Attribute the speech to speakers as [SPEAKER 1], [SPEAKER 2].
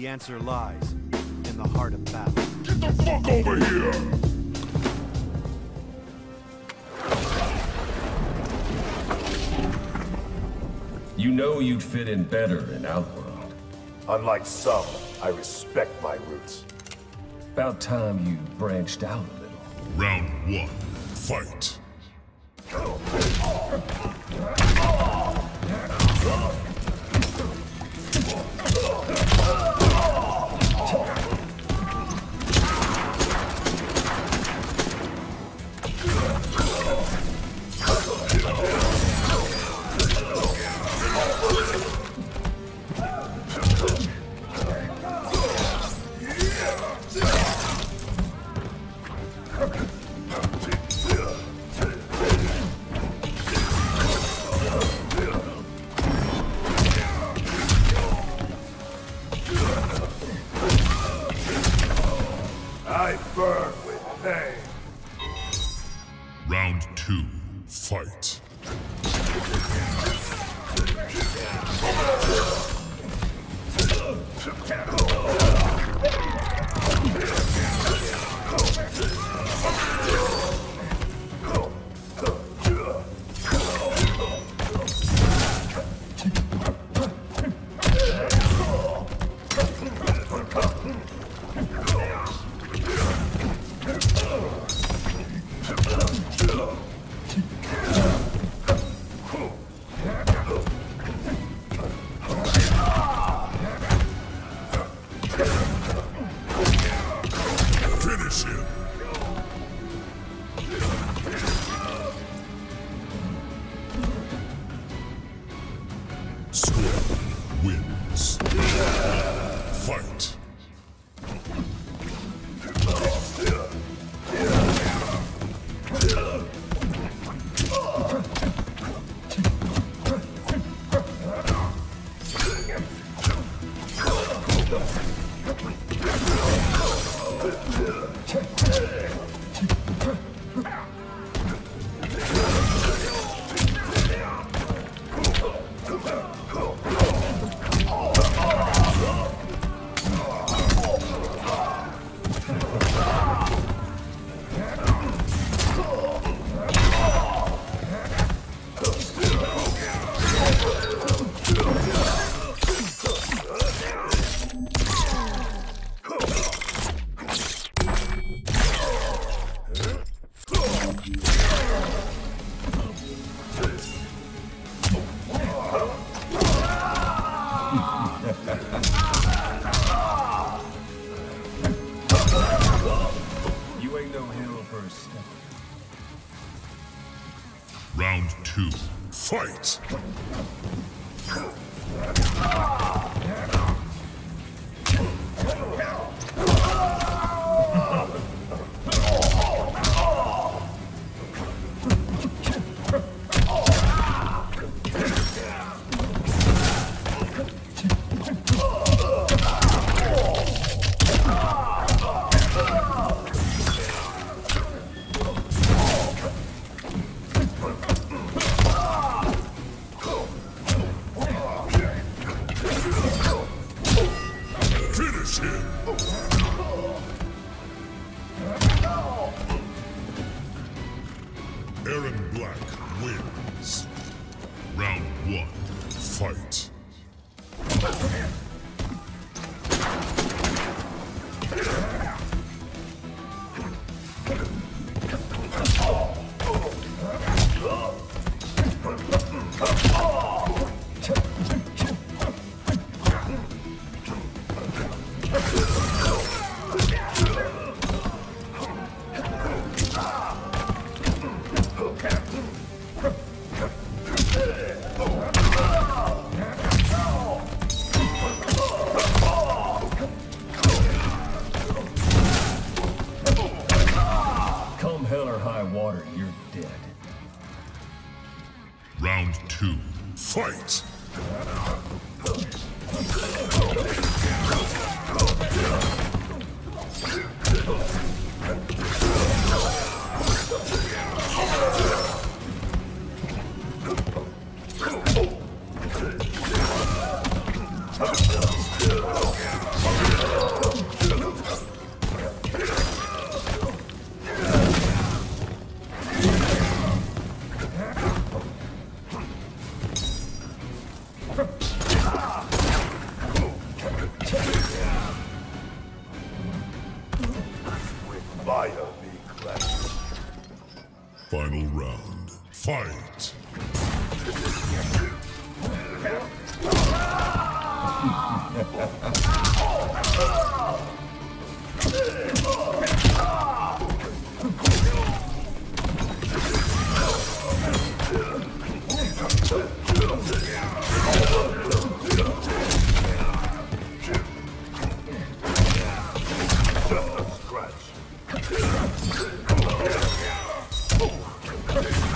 [SPEAKER 1] the answer lies in the heart of battle.
[SPEAKER 2] Get the fuck over here!
[SPEAKER 3] You know you'd fit in better in Outworld.
[SPEAKER 4] Unlike some, I respect my roots.
[SPEAKER 3] About time you branched out a little.
[SPEAKER 2] Round one, fight.
[SPEAKER 4] with.
[SPEAKER 2] Round two, fight. Squad wins. Fight.
[SPEAKER 3] A step.
[SPEAKER 2] Round two, fight. Finish him. Erron Black wins. Round one, fight. Fight. Final round. Fight!
[SPEAKER 4] Scratch. Oh!